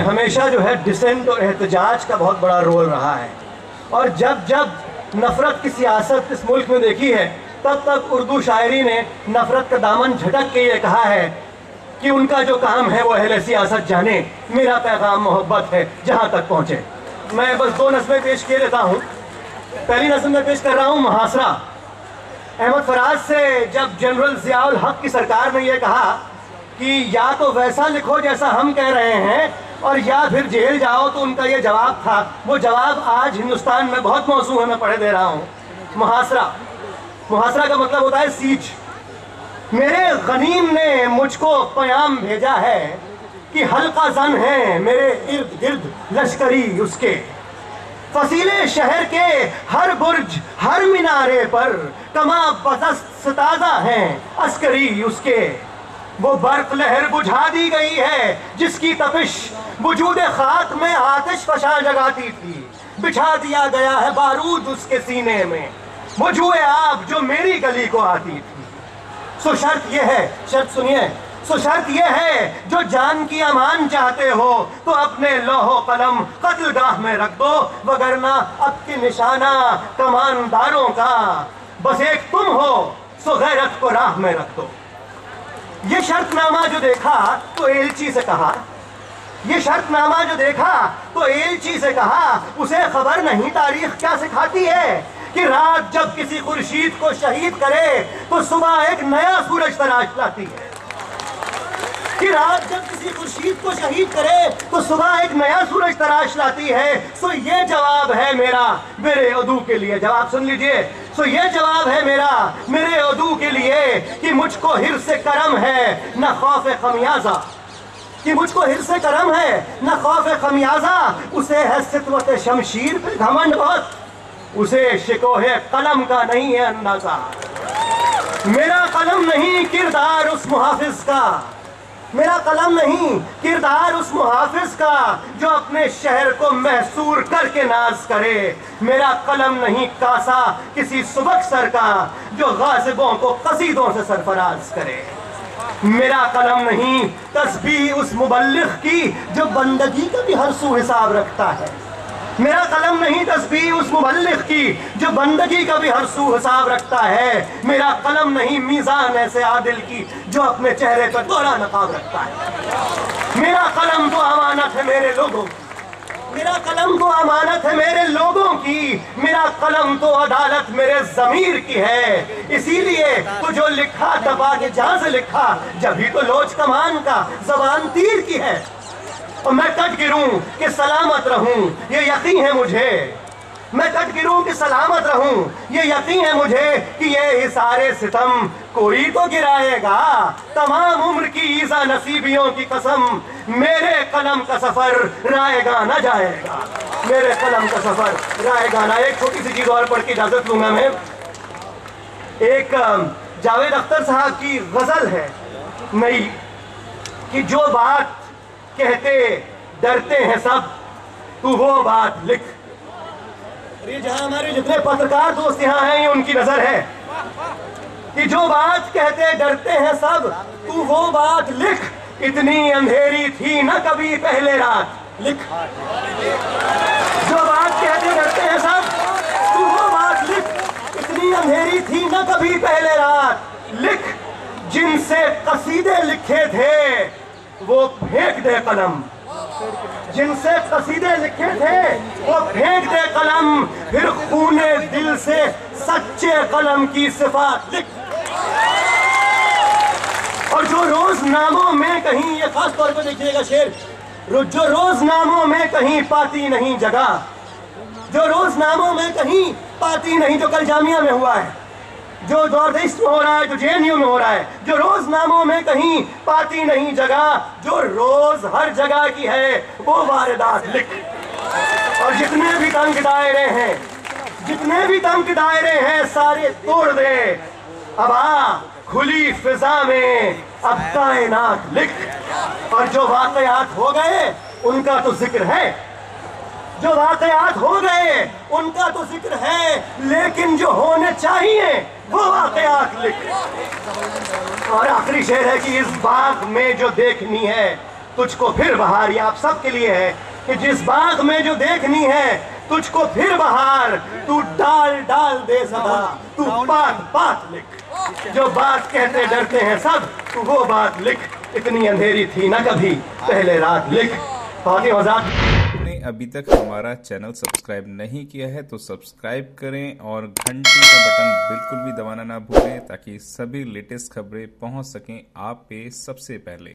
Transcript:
ہمیشہ جو ہے ڈسنٹ اور احتجاج کا بہت بڑا رول رہا ہے۔ اور جب جب نفرت کی سیاست اس ملک میں دیکھی ہے، تب تک اردو شاعری نے نفرت کا دامن جھٹک کے یہ کہا ہے کہ ان کا جو کام ہے وہ اہل سیاست جانے، میرا پیغام محبت ہے جہاں تک پہنچے۔ میں بس دو نظمیں پیش کیے لیتا ہوں۔ پہلی نظم میں پیش کر رہا ہوں، محاصرہ۔ احمد فراز سے جب جنرل ضیاء الحق کی سرکار نے یہ کہا کہ یا تو ویسا لکھو جیسا ہم کہہ رہے ہیں اور یا پھر جیل جاؤ تو ان کا یہ جواب تھا۔ وہ جواب آج ہندوستان میں بہت موسوم ہے، میں پڑھے دے رہا ہوں۔ محاصرہ۔ محاصرہ کا مطلب ہوتا ہے سیچ میرے غنیم نے مجھ کو پیام بھیجا ہے کہ حلقہ زن ہے میرے ارد گرد لشکری اس کے۔ فصیلے شہر کے ہر برج، ہر مینارے پر کما بزست ستازہ ہیں، عسکری اس کے۔ وہ برق لہر بجھا دی گئی ہے، جس کی تپش وجود خاک میں آتش فشا جگاتی تھی۔ بچھا دیا گیا ہے بارود اس کے سینے میں۔ وجوہ آب جو میری گلی کو آتی تھی۔ سو شرط یہ ہے، شرط سنیے، سو شرط یہ ہے، جو جان کی امان چاہتے ہو تو اپنے لوہ قلم قتل گاہ میں رکھ دو، وگرنہ اب کی نشانہ کمانداروں کا۔ بس ایک تم ہو، سو غیرت کو راہ میں رکھ دو۔ یہ شرط نامہ جو دیکھا تو ایلچی سے کہا۔ یہ شرط نامہ جو دیکھا تو ایلچی سے کہا۔ اسے خبر نہیں تاریخ کیا سکھاتی ہے کہ رات جب کسی خورشید کو شہید کرے تو صبح ایک نیا سورج تراش لاتی ہے۔ کہ رات جب کسی خورشید کو شہید کرے تو صبح ایک نیا سورج تراش لاتی ہے۔ سو یہ جواب ہے میرا میرے عدو کے لیے۔ جواب سن لیجیے۔ سو یہ جواب ہے میرا میرے عدو کے لیے کہ مجھ کو حرص کرم ہے، نہ خوف خمیازہ۔ کہ مجھ کو حرص کرم ہے، نہ خوف خمیازہ۔ اسے ہے ستوت شمشیر پہ گھمنڈ بہت۔ اسے شکوہ قلم کا نہیں ہے اندازہ۔ میرا قلم نہیں، کردار اس محافظ کا۔ میرا قلم نہیں، کردار اس محافظ کا جو اپنے شہر کو محصور کر کے ناز کرے۔ میرا قلم نہیں کاسا کسی سبک سر کا جو غازبوں کو قصیدوں سے سرفراز کرے۔ میرا قلم نہیں، تسبیح اس مبلغ کی جو بندگی کا بھی ہر سو حساب رکھتا ہے۔ میرا قلم نہیں تسبیح اس مبلغ کی جو بندگی کا بھی ہر سو حساب رکھتا ہے۔ میرا قلم نہیں میزان ایسے عادل کی جو اپنے چہرے پر دورہ نقاب رکھتا ہے۔ میرا قلم تو امانت ہے میرے لوگوں کی۔ میرا قلم تو امانت ہے میرے لوگوں کی۔ میرا قلم تو عدالت میرے ضمیر کی ہے۔ اسی لیے تو جو لکھا، دبا کے جہاں سے لکھا جبھی تو لوچ کمان کا زبان تیر کی ہے۔ اور میں کٹ گروں کہ سلامت رہوں، یہ یقین ہے مجھے۔ میں کٹ گروں کہ سلامت رہوں، یہ یقین ہے مجھے کہ یہ سارے ستم کوئی تو گرائے گا۔ تمام عمر کی ایزا نصیبیوں کی قسم، میرے قلم کا سفر رائے گا نہ جائے گا۔ میرے قلم کا سفر رائے گا نہ، ایک چھوٹی سی چیز اور پڑھ کے اجازت لوں گا میں۔ ایک جاوید اختر صاحب کی غزل ہے نئی، کہ جو بات کہتے ڈرتے ہیں سب تو وہ بات لکھ۔ جہاں ہمارے جتنے پترکار دوست یہاں ہیں یہ ان کی نظر ہے۔ کہ جو بات کہتے ڈرتے ہیں سب تو وہ بات لکھ۔ اتنی اندھیری تھی نہ کبھی پہلے رات۔ لکھ۔ جو بات کہتے ڈرتے ہیں سب تو وہ بات لکھ۔ اتنی اندھیری تھی نہ کبھی پہلے رات۔ لکھ۔ جن سے قصیدے لکھے تھے وہ پھینک دے قلم۔ جن سے قصیدے لکھے تھے، وہ پھینک دے قلم۔ پھر خون دل سے سچے قلم کی صفات لکھ۔ اور جو روز ناموں میں کہیں، یہ خاص طور پہ دیکھیے گا شیر جو روز ناموں میں کہیں پاتی نہیں جگہ۔ جو روز ناموں میں کہیں پاتی نہیں، جو کل جامعہ میں ہوا ہے۔ جو دورس میں ہو رہا ہے، جو جے این یو میں ہو رہا ہے، جو روز ناموں میں کہیں پاتی نہیں جگہ، جو روز ہر جگہ کی ہے، وہ واردات لکھ۔ اور جتنے بھی تنگ دائرے ہیں، جتنے بھی تنگ دائرے ہیں، سارے توڑ دے۔ اب آ، کھلی فضا میں اب کائنات لکھ۔ اور جو واقعات ہو گئے، ان کا تو ذکر ہے۔ جو واقعات ہو گئے، ان کا تو ذکر ہے، لیکن جو ہونے چاہیے، وہ واقعات لکھ۔ اور آخری شعر ہے کہ اس باغ میں جو دیکھنی ہے، تجھ کو پھر بہار، یہ آپ سب کے لیے ہے کہ جس باغ میں جو دیکھنی ہے، تجھ کو پھر بہار۔ تو ڈال ڈال دے صدا تو بات بات لکھ۔ جو بات کہتے ڈرتے ہیں سب، تو وہ بات لکھ۔ اتنی اندھیری تھی نہ کبھی، پہلے رات لکھ۔ بہت ہی مزاق ابھی تک ہمارا چینل سبسکرائب نہیں کیا ہے تو سبسکرائب کریں اور گھنٹی کا بٹن بالکل بھی دبانا نہ بھولیں تاکہ سبھی لیٹسٹ خبریں پہنچ سکیں آپ پہ سب سے پہلے۔